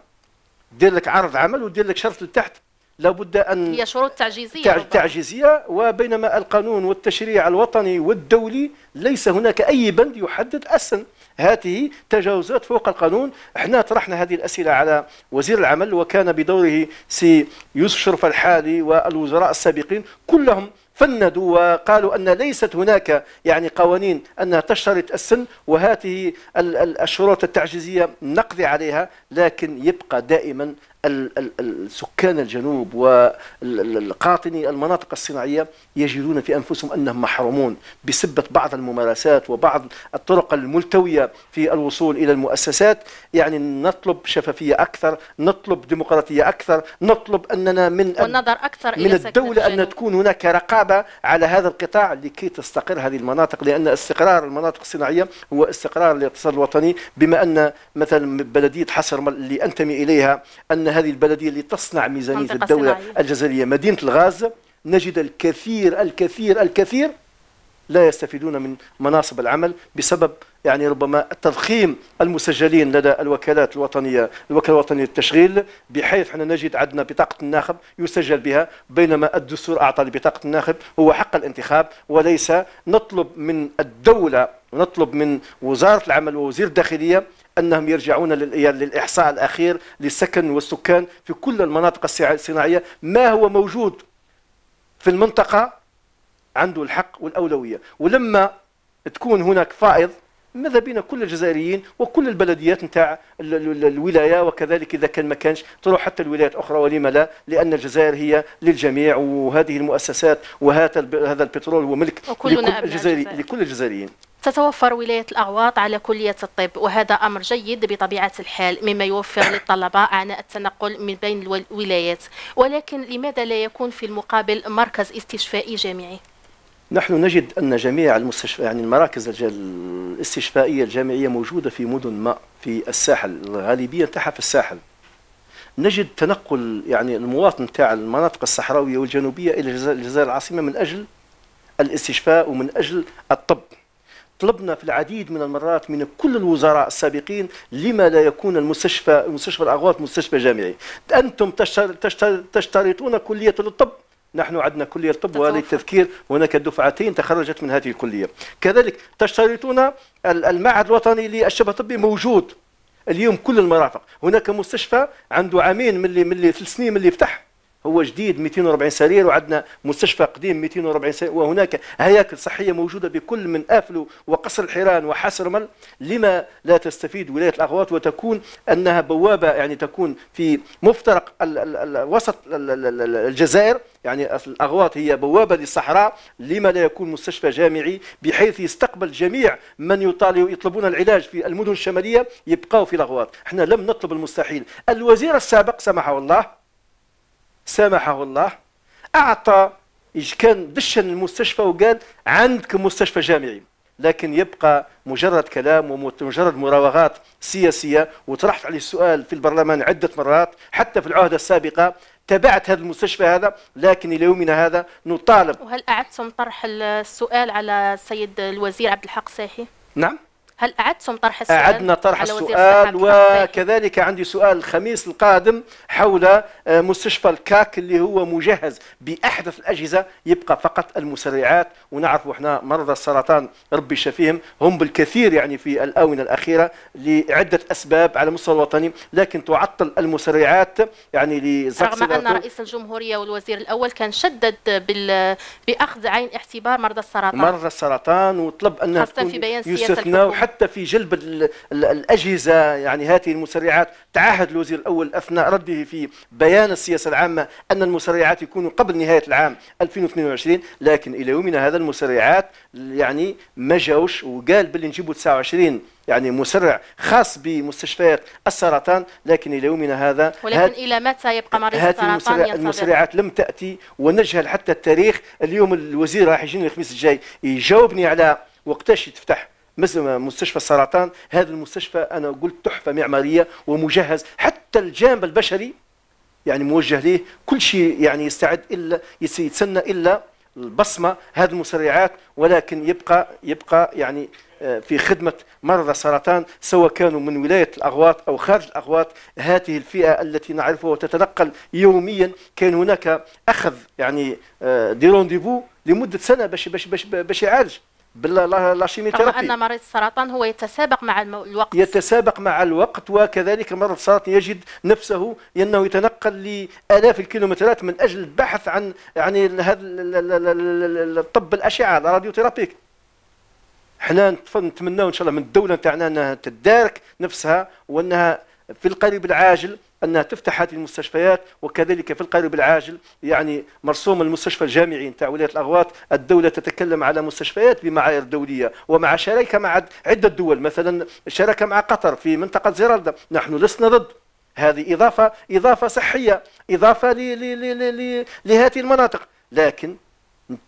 دير لك عرض عمل ودير لك شرط لتحت. لابد أن هي شروط تعجيزية تعجيزية وبينما القانون والتشريع الوطني والدولي ليس هناك أي بند يحدد السن هذه تجاوزات فوق القانون. إحنا طرحنا هذه الأسئلة على وزير العمل وكان بدوره سي يوسف شرف الحالي والوزراء السابقين كلهم فندوا وقالوا أن ليست هناك يعني قوانين أنها تشترط السن وهذه الشروط التعجيزية نقضي عليها لكن يبقى دائما سكان الجنوب والقاطني المناطق الصناعية يجدون في أنفسهم أنهم محرومون بسبة بعض الممارسات وبعض الطرق الملتوية في الوصول إلى المؤسسات. يعني نطلب شفافية أكثر نطلب ديمقراطية أكثر نطلب أننا من والنظر أكثر من الدولة أن تكون هناك رقابة على هذا القطاع لكي تستقر هذه المناطق لأن استقرار المناطق الصناعية هو استقرار الاقتصاد الوطني. بما أن مثلا بلدية حصر اللي أنتمي إليها أن هذه البلدية اللي تصنع ميزانية الدولة صناعية. الجزائرية مدينة الغاز نجد الكثير الكثير الكثير لا يستفيدون من مناصب العمل بسبب يعني ربما تضخيم المسجلين لدى الوكالات الوطنية الوكالة الوطنية للتشغيل بحيث إحنا نجد عندنا بطاقة الناخب يسجل بها بينما الدستور أعطى لبطاقة الناخب هو حق الانتخاب وليس نطلب من الدولة ونطلب من وزارة العمل ووزير الداخلية أنهم يرجعون للإحصاء الأخير للسكن والسكان في كل المناطق الصناعية. ما هو موجود في المنطقة عنده الحق والأولوية. ولما تكون هناك فائض ماذا بين كل الجزائريين وكل البلديات نتاع الولاية وكذلك إذا كان ما كانش. تروح حتى الولايات الاخرى ولما لا لأن الجزائر هي للجميع وهذه المؤسسات وهذا هذا البترول هو ملك لكل الجزائري لكل الجزائريين. تتوفر ولاية الأغواط على كلية الطب وهذا أمر جيد بطبيعة الحال مما يوفر للطلبة عناء التنقل من بين الولايات. ولكن لماذا لا يكون في المقابل مركز استشفائي جامعي؟ نحن نجد أن جميع المستشفى يعني المراكز الاستشفائية الجامعية موجودة في مدن ما في الساحل غالبية تحت في الساحل. نجد تنقل يعني المواطن تاع المناطق الصحراوية والجنوبية إلى الجزائر العاصمة من أجل الاستشفاء ومن أجل الطب. طلبنا في العديد من المرات من كل الوزراء السابقين لما لا يكون المستشفى مستشفى الاغواط مستشفى جامعي. أنتم تشترطون كلية الطب نحن عندنا كلية الطب وهذه التذكير هناك دفعتين تخرجت من هذه الكلية. كذلك تشترطون المعهد الوطني للشبه الطبي موجود. اليوم كل المرافق. هناك مستشفى عنده عامين من اللي من اللي ثلاث سنين من اللي فتح هو جديد 240 سرير وعندنا مستشفى قديم 240 سرير وهناك هياكل صحية موجودة بكل من آفلو وقصر الحيران وحسرمل لما لا تستفيد ولاية الأغواط وتكون أنها بوابة يعني تكون في مفترق ال وسط الجزائر يعني الأغواط هي بوابة للصحراء. لما لا يكون مستشفى جامعي؟ بحيث يستقبل جميع من يطالب يطلبون العلاج في المدن الشمالية يبقوا في الأغواط إحنا لم نطلب المستحيل. الوزير السابق سمحه الله سامحه الله أعطى كان دشن المستشفى وقال عندكم مستشفى جامعي. لكن يبقى مجرد كلام ومجرد مراوغات سياسية وطرحت عليه السؤال في البرلمان عدة مرات حتى في العهدة السابقة تابعت هذا المستشفى هذا لكن إلى يومنا هذا نطالب. وهل أعدتم طرح السؤال على السيد الوزير عبد الحق ساحي؟ نعم. هل أعدتم طرح السؤال؟ أعدنا طرح السؤال وكذلك عندي سؤال الخميس القادم حول آه، مستشفى الكاك اللي هو مجهز بأحدث الأجهزة يبقى فقط المسرعات. ونعرف إحنا مرضى السرطان ربي يشفيهم. هم بالكثير يعني في الآونة الأخيرة لعدة أسباب على المستوى الوطني لكن تعطل المسرعات يعني رغم أن رئيس الجمهورية والوزير الأول كان شدد بال... بأخذ عين اعتبار مرضى السرطان. مرضى السرطان وطلب أنها خاصة في بيان سياسة حتى في جلب الأجهزة يعني هذه المسرعات. تعهد الوزير الأول أثناء رده في بيان السياسة العامة أن المسرعات يكونوا قبل نهاية العام 2022 لكن إلى يومنا هذا المسرعات يعني ما جاوش وقال باللي نجيبوا 29 يعني مسرع خاص بمستشفيات السرطان لكن إلى يومنا هذا ولكن إلى متى يبقى مريض السرطان المسرع المسرعات لم تأتي ونجهل حتى التاريخ. اليوم الوزير راح يجيني الخميس الجاي يجاوبني على وقتاش تفتح مستشفى السرطان هذا المستشفى أنا قلت تحفة معمارية ومجهز. حتى الجانب البشري يعني موجه ليه كل شيء يعني يستعد الا يتسنى إلا البصمة هذه المسرعات. ولكن يبقى يبقى يعني آه، في خدمة مرضى السرطان سواء كانوا من ولاية الأغواط أو خارج الأغواط هذه الفئة التي نعرفها وتتنقل يوميا. كان هناك أخذ يعني آه، des rendez-vous لمدة سنة باش باش باش باش يعالج. ب la chimiothérapie رغم أن مريض السرطان هو يتسابق مع الوقت. يتسابق مع الوقت وكذلك مريض السرطان يجد نفسه أنه يتنقل لآلاف الكيلومترات من أجل البحث عن يعني هذا الطب الأشعة ال radiothérapie إحنا نتمنى إن شاء الله من الدولة نتاعنا إنها تدارك نفسها وإنها في القريب العاجل أنها تفتح هذه المستشفيات وكذلك في القريب العاجل يعني مرسوم المستشفى الجامعي نتاع ولاية الأغواط الدولة تتكلم على مستشفيات بمعايير دولية ومع شراكه مع عدة دول مثلا شراكه مع قطر في منطقة زيرالدا نحن لسنا ضد. هذه إضافة إضافة صحية إضافة لهذه المناطق. لكن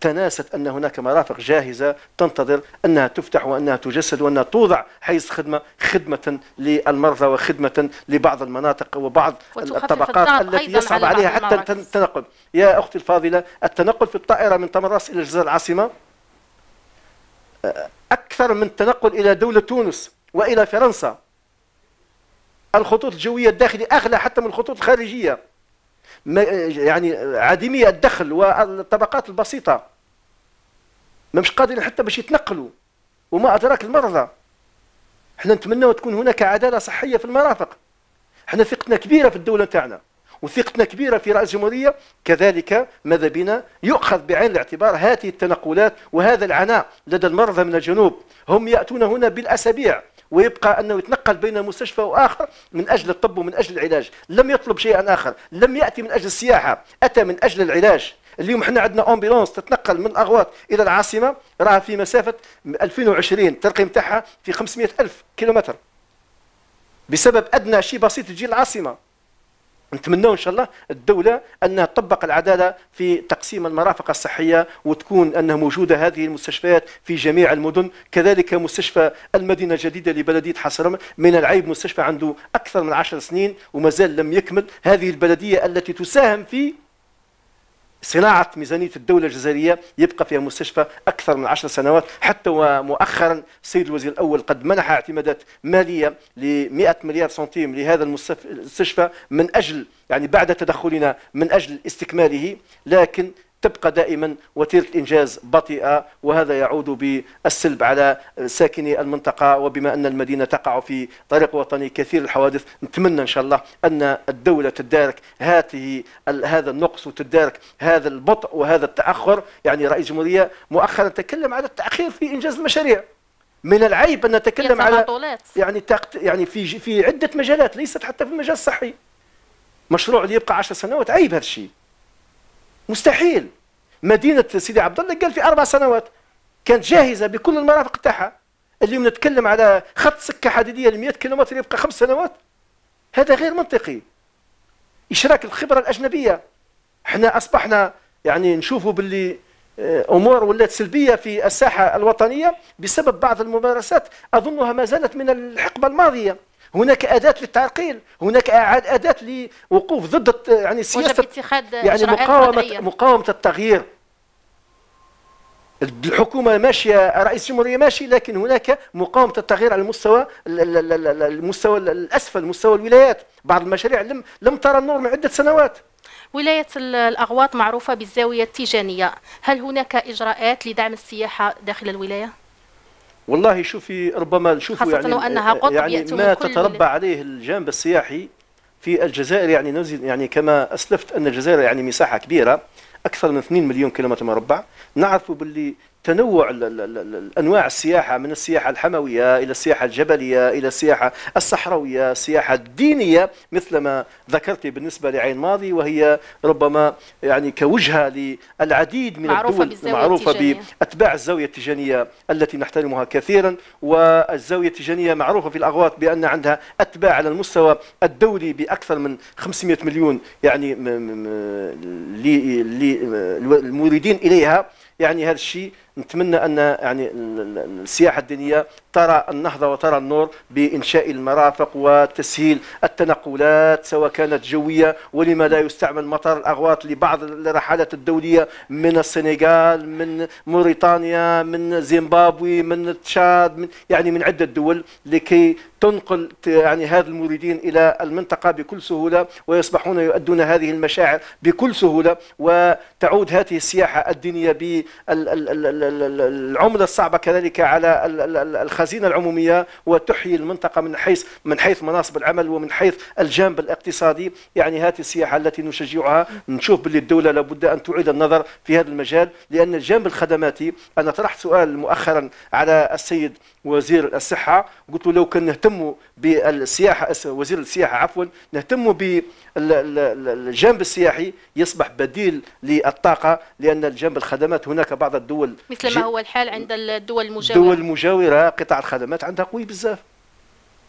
تناست أن هناك مرافق جاهزة تنتظر أنها تفتح وأنها تجسد وأنها توضع حيز خدمة خدمة للمرضى وخدمة لبعض المناطق وبعض الطبقات التي يصعب عليها حتى التنقل. يا أختي الفاضلة التنقل في الطائرة من تمراس إلى الجزائر العاصمة؟ أكثر من التنقل إلى دولة تونس وإلى فرنسا. الخطوط الجوية الداخلية أغلى حتى من الخطوط الخارجية. يعني عديمية الدخل والطبقات البسيطة. ما مش قادرين حتى باش يتنقلوا. وما أدراك المرضى. إحنا نتمنى تكون هناك عدالة صحية في المرافق. إحنا ثقتنا كبيرة في الدولة تاعنا وثقتنا كبيرة في رئيس الجمهورية. كذلك ماذا بنا يؤخذ بعين الاعتبار هذه التنقلات وهذا العناء لدى المرضى من الجنوب. هم يأتون هنا بالأسابيع. ويبقى أنه يتنقل بين مستشفى وآخر من أجل الطب ومن أجل العلاج. لم يطلب شيئا آخر. لم يأتي من أجل السياحة. أتى من أجل العلاج. اليوم إحنا عندنا امبيلونس تتنقل من الأغواط إلى العاصمة. راها في مسافة 2020 الترقيم تاعها في 500 ألف كيلومتر. بسبب أدنى شيء بسيط تجي العاصمة. نتمنى إن شاء الله الدولة أنها تطبق العدالة في تقسيم المرافق الصحية وتكون أنها موجودة هذه المستشفيات في جميع المدن. كذلك مستشفى المدينة الجديدة لبلدية حصرم من العيب مستشفى عنده أكثر من عشر سنين ومازال لم يكمل. هذه البلدية التي تساهم في صناعة ميزانية الدولة الجزائرية يبقى فيها مستشفى أكثر من عشر سنوات حتى ومؤخرا السيد الوزير الأول قد منح اعتمادات مالية ل 100 مليار سنتيم لهذا المستشفى من أجل يعني بعد تدخلنا من أجل استكماله لكن تبقى دائما وتيره الانجاز بطيئة وهذا يعود بالسلب على ساكني المنطقة وبما أن المدينة تقع في طريق وطني كثير الحوادث نتمنى إن شاء الله أن الدولة تدارك هذه هذا النقص وتدارك هذا البطء وهذا التأخر. يعني رئيس الجمهوريه مؤخرا تكلم على التأخير في إنجاز المشاريع. من العيب أن نتكلم على يعني يعني في في عدة مجالات ليست حتى في المجال الصحي. مشروع اللي يبقى 10 سنوات عيب هذا الشيء. مستحيل. مدينة سيدي عبد الله قال في أربع سنوات كانت جاهزة بكل المرافق تاعها. اليوم نتكلم على خط سكة حديدية ل 100 كيلومتر يبقى خمس سنوات. هذا غير منطقي. إشراك الخبرة الأجنبية. إحنا أصبحنا يعني نشوفوا باللي آه، أمور ولات سلبية في الساحة الوطنية بسبب بعض الممارسات. أظنها ما زالت من الحقبة الماضية. هناك أداة للتعقيل هناك أداة لوقوف ضد يعني سياسة اتخاذ يعني مقاومه مقاومة التغيير. الحكومة ماشية رئيس الجمهورية ماشي لكن هناك مقاومة التغيير على المستوى المستوى الأسفل مستوى الولايات. بعض المشاريع لم لم ترى النور من عده سنوات. ولاية الأغواط معروفة بالزاوية التيجانية. هل هناك إجراءات لدعم السياحة داخل الولاية؟ والله شوفي ربما نشوفوا يعني وأنها قطب يعني ما تتربى عليه الجانب السياحي في الجزائر يعني نزل يعني كما أسلفت أن الجزائر يعني مساحة كبيرة أكثر من 2 مليون كيلومتر مربع. نعرف باللي تنوع انواع السياحة من السياحة الحموية إلى السياحة الجبلية إلى السياحة الصحراوية السياحة الدينية مثل ما ذكرت بالنسبة لعين ماضي وهي ربما يعني كوجهة للعديد من معروفة الدول معروفة بأتباع الزاوية التيجانيه التي نحترمها كثيرا والزاوية التيجانيه معروفة في الأغواط بأن عندها أتباع على المستوى الدولي بأكثر من 500 مليون يعني للمريدين إليها. يعني هذا الشيء نتمنى أن يعني السياحة الدينية ترى النهضة وترى النور بإنشاء المرافق وتسهيل التنقلات سواء كانت جوية ولما لا يستعمل مطار الأغواط لبعض الرحلات الدولية من السنغال من موريتانيا من زيمبابوي من تشاد من يعني من عدة دول لكي تنقل يعني هذا المريدين إلى المنطقة بكل سهولة ويصبحون يؤدون هذه المشاعر بكل سهولة وتعود هذه السياحة الدينية بالعمله الصعبة كذلك على الخزينة العمومية وتحيي المنطقة من حيث من حيث مناصب العمل ومن حيث الجانب الاقتصادي. يعني هذه السياحة التي نشجعها نشوف باللي الدولة لابد أن تعيد النظر في هذا المجال لأن الجانب الخدماتي أنا طرحت سؤال مؤخرا على السيد وزير الصحة قلت له لو كان نهتم بالسياحة وزير السياحة عفوا نهتم بالجانب السياحي يصبح بديل للطاقة لأن الجانب الخدمات هناك بعض الدول مثل ما هو الحال عند الدول المجاورة. الدول المجاورة قطاع الخدمات عندها قوي بزاف.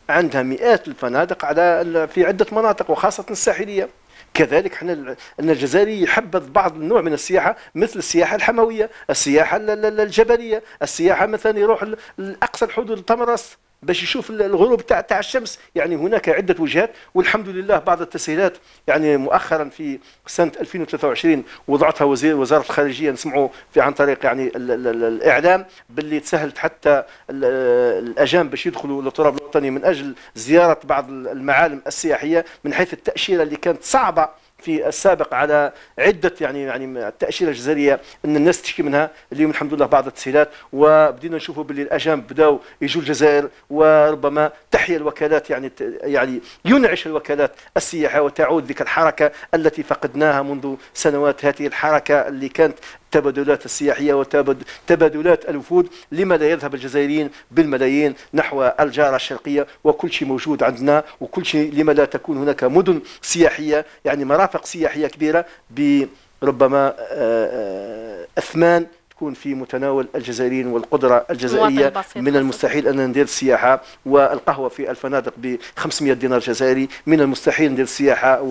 عندها مئات الفنادق على في عدة مناطق وخاصة الساحلية. كذلك إحنا إن الجزائري يحبذ بعض النوع من السياحة مثل السياحة الحموية، السياحة الجبلية، السياحة مثلا يروح لاقصى الحدود الطمرس باش يشوف الغروب تاع تاع الشمس. يعني هناك عدة وجهات والحمد لله بعض التسهيلات. يعني مؤخرا في سنة 2023 وضعتها وزير وزارة الخارجية نسمعوا في عن طريق يعني ال ال ال الإعلام باللي تسهلت حتى الاجانب باش يدخلوا للتراب الوطني من أجل زيارة بعض المعالم السياحية من حيث التأشيرة اللي كانت صعبة في السابق على عدة يعني يعني التأشيرة الجزائرية أن الناس تشكي منها. اليوم الحمد لله بعض التسهيلات وبدينا نشوفوا باللي الأجانب بداوا يجوا الجزائر وربما تحيا الوكالات يعني يعني ينعش الوكالات السياحة وتعود ذيك الحركة التي فقدناها منذ سنوات. هذه الحركة اللي كانت التبادلات السياحية وتبادلات الوفود لما لا يذهب الجزائريين بالملايين نحو الجارة الشرقية وكل شيء موجود عندنا وكل شيء لما لا تكون هناك مدن سياحية يعني مرافق سياحية كبيرة بربما آه، آه، أثمان تكون في متناول الجزائريين والقدرة الجزائرية من المستحيل أن ندير السياحة والقهوة في الفنادق ب 500 دينار جزائري من المستحيل ندير السياحة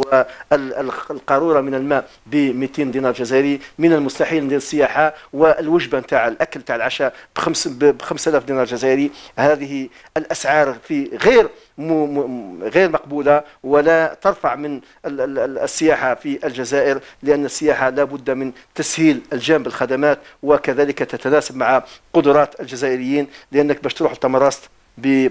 والقارورة من الماء ب 200 دينار جزائري من المستحيل ندير السياحة والوجبة نتاع الأكل تاع العشاء ب 5000 دينار جزائري. هذه الأسعار في غير غير مقبولة ولا ترفع من السياحة في الجزائر لأن السياحة لا بد من تسهيل الجانب الخدمات وكذلك تتناسب مع قدرات الجزائريين لأنك باش تروح لتمرست ب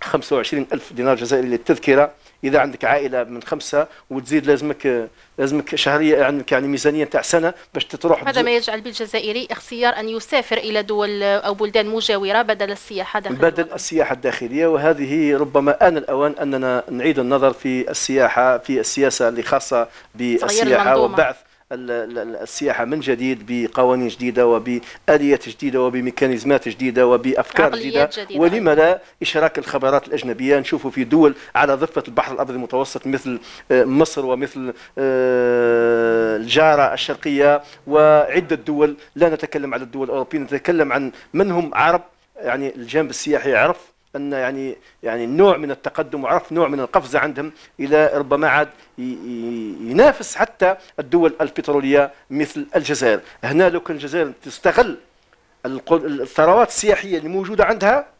25 ألف دينار جزائري للتذكرة إذا عندك عائلة من خمسة وتزيد لازمك لازمك شهرية عندك يعني ميزانية تاع سنة باش تروح هذا ما يجعل بالجزائري اختيار أن يسافر إلى دول أو بلدان مجاورة بدل السياحة داخل بدل السياحة الداخلية وهذه ربما آن الأوان أننا نعيد النظر في السياحة في السياسة اللي خاصة بالسياحة وبعث السياحة من جديد بقوانين جديدة وبآليات جديدة وبميكانيزمات جديدة وبأفكار جديدة, جديدة. ولما لا إشراك الخبرات الأجنبية. نشوفوا في دول على ضفة البحر الأبيض المتوسط مثل آه، مصر ومثل آه، الجارة الشرقية وعدة دول. لا نتكلم على الدول الأوروبية نتكلم عن من هم عرب. يعني الجانب السياحي يعرف أن يعني يعني نوع من التقدم وعرف نوع من القفزة عندهم إلى ربما عاد ينافس حتى الدول البترولية مثل الجزائر. هنا لو كان الجزائر تستغل الثروات السياحية اللي موجودة عندها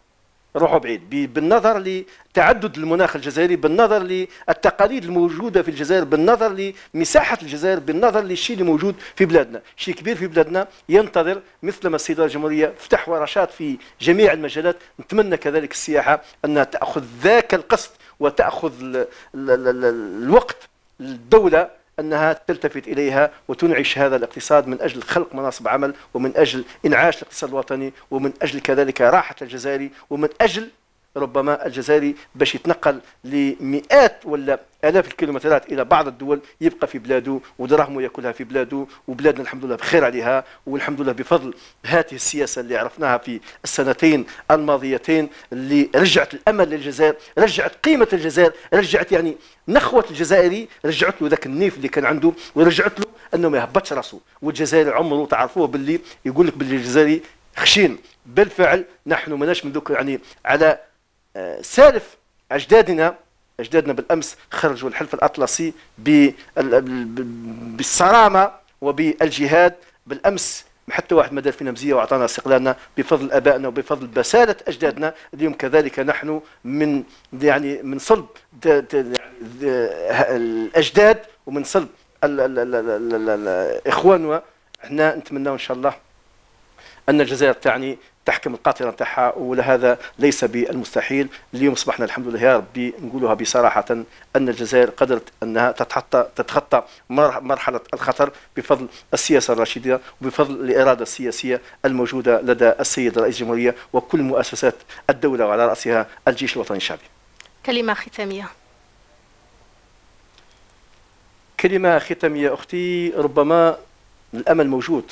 روحوا بعيد. بالنظر لتعدد المناخ الجزائري بالنظر للتقاليد الموجودة في الجزائر بالنظر لمساحة الجزائر بالنظر للشيء اللي موجود في بلادنا. شيء كبير في بلادنا ينتظر مثلما السيدة الجمهورية فتح ورشات في جميع المجالات. نتمنى كذلك السياحة أنها تأخذ ذاك القسط وتأخذ الوقت الدولة أنها تلتفت إليها وتنعش هذا الاقتصاد من أجل خلق مناصب عمل ومن أجل إنعاش الاقتصاد الوطني ومن أجل كذلك راحة الجزائري ومن أجل ربما الجزائري باش يتنقل لمئات ولا آلاف الكيلومترات إلى بعض الدول يبقى في بلاده ودراهمه يأكلها في بلاده وبلادنا الحمد لله بخير عليها والحمد لله بفضل هذه السياسة اللي عرفناها في السنتين الماضيتين اللي رجعت الأمل للجزائر رجعت قيمة الجزائر رجعت يعني نخوة الجزائري رجعت له ذاك النيف اللي كان عنده ورجعت له أنه ما يهبطش راسه. والجزائري عمره تعرفوه باللي يقول لك باللي الجزائري خشين. بالفعل نحن ماناش من ذوك يعني على سالف أجدادنا أجدادنا بالأمس خرجوا الحلف الأطلسي بالصرامة وبالجهاد. بالأمس حتى واحد ما دار فينا مزية وأعطانا استقلالنا بفضل آبائنا وبفضل بسالة أجدادنا. اليوم كذلك نحن من يعني من صلب الأجداد ومن صلب إخواننا. إحنا نتمنى إن شاء الله أن الجزائر تعني تحكم القاطره نتاعها ولهذا ليس بالمستحيل اليوم اصبحنا الحمد لله يا ربي نقولها بصراحة أن الجزائر قدرت أنها تتخطى تتخطى مرحلة الخطر بفضل السياسة الرشيده وبفضل الإرادة السياسية الموجودة لدى السيد رئيس الجمهورية وكل مؤسسات الدولة وعلى رأسها الجيش الوطني الشعبي. كلمة ختامية. كلمة ختامية أختي ربما الأمل موجود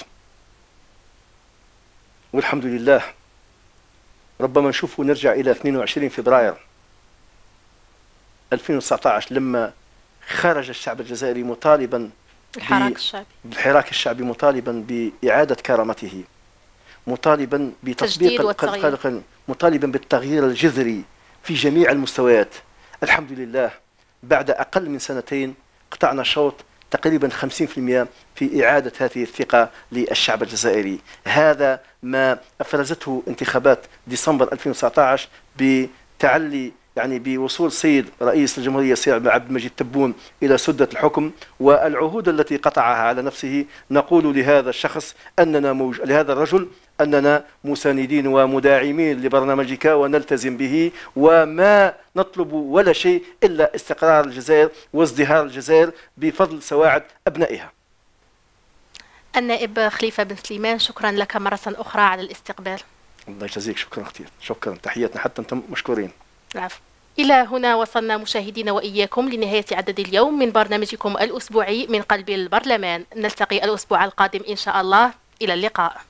والحمد لله. ربما نشوفه نرجع إلى 22 فبراير 2019 لما خرج الشعب الجزائري مطالبا الحراك الشعبي. بالحراك الشعبي مطالبا بإعادة كرامته مطالبا بتطبيق القلق مطالبا بالتغيير الجذري في جميع المستويات. الحمد لله بعد أقل من سنتين قطعنا شوط تقريبا 50% في إعادة هذه الثقة للشعب الجزائري. هذا ما أفرزته انتخابات ديسمبر 2019 بتعلي يعني بوصول سيد رئيس الجمهورية السيد عبد المجيد تبون إلى سدة الحكم والعهود التي قطعها على نفسه. نقول لهذا الشخص أننا موج... لهذا الرجل أننا مساندين ومداعمين لبرنامجك ونلتزم به وما نطلب ولا شيء إلا استقرار الجزائر وازدهار الجزائر بفضل سواعد أبنائها. النائب خليفة بن سليمان شكرا لك مرة أخرى على الاستقبال. الله يجزيك. شكرا أختي شكرا. تحياتنا حتى أنتم مشكورين. العفو. إلى هنا وصلنا مشاهدينا وإياكم لنهاية عدد اليوم من برنامجكم الأسبوعي من قلب البرلمان. نلتقي الأسبوع القادم إن شاء الله. إلى اللقاء.